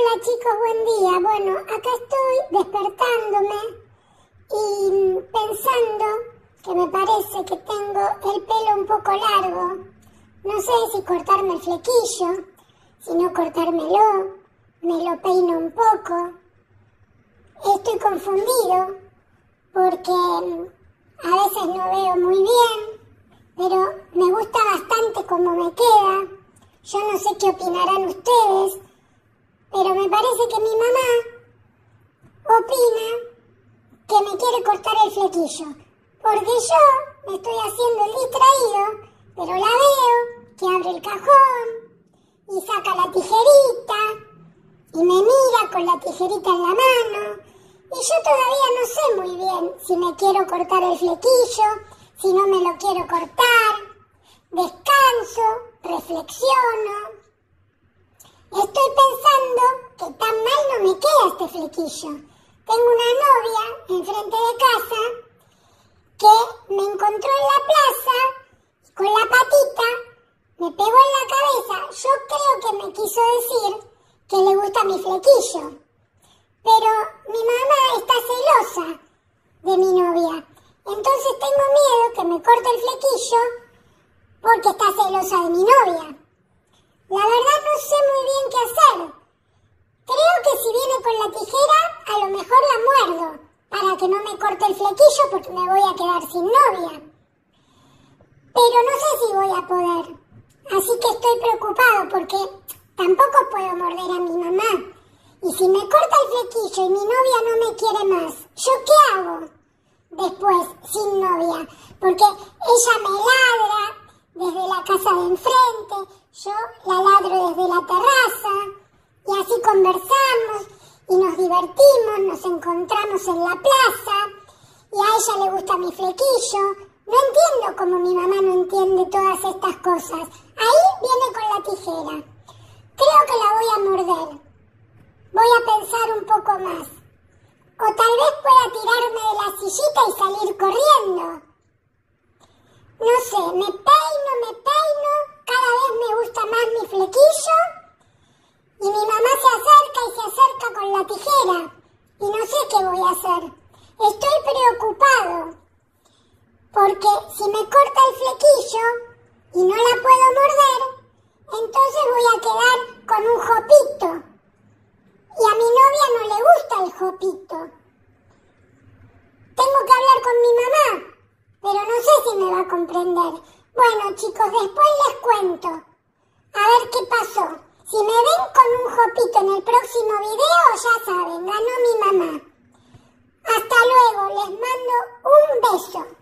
Hola chicos, buen día. Bueno, acá estoy despertándome y pensando que me parece que tengo el pelo un poco largo. No sé si cortarme el flequillo, si no cortármelo, me lo peino un poco. Estoy confundido porque mm, a veces no veo muy bien, pero me gusta bastante cómo me queda. Yo no sé qué opinarán ustedes pero me parece que mi mamá opina que me quiere cortar el flequillo. Porque yo me estoy haciendo el distraído, pero la veo que abre el cajón y saca la tijerita y me mira con la tijerita en la mano. Y yo todavía no sé muy bien si me quiero cortar el flequillo, si no me lo quiero cortar. Descanso, reflexiono Estoy pensando que tan mal no me queda este flequillo. Tengo una novia enfrente de casa que me encontró en la plaza con la patita, me pegó en la cabeza. Yo creo que me quiso decir que le gusta mi flequillo. Pero mi mamá está celosa de mi novia. Entonces tengo miedo que me corte el flequillo porque está celosa de mi novia. La verdad no sé muy bien qué hacer. Creo que si viene con la tijera, a lo mejor la muerdo, para que no me corte el flequillo porque me voy a quedar sin novia. Pero no sé si voy a poder. Así que estoy preocupado porque tampoco puedo morder a mi mamá. Y si me corta el flequillo y mi novia no me quiere más, ¿yo qué hago? Después, sin novia. Porque ella me ladra desde la casa de enfrente, yo la ladro desde la terraza y así conversamos encontramos en la plaza y a ella le gusta mi flequillo. No entiendo cómo mi mamá no entiende todas estas cosas. Ahí viene con la tijera. Creo que la voy a morder. Voy a pensar un poco más. O tal vez pueda tirarme de la sillita y salir corriendo. No sé, me peino, me peino, cada vez me gusta más mi flequillo y mi mamá se acerca y se acerca con la tijera y no sé qué voy a hacer. Estoy preocupado porque si me corta el flequillo y no la puedo morder, entonces voy a quedar con un jopito. Y a mi novia no le gusta el jopito. Tengo que hablar con mi mamá pero no sé si me va a comprender. Bueno, chicos, después les cuento. A ver qué pasó. Si me ven con un jopito en el próximo video, ya 倍数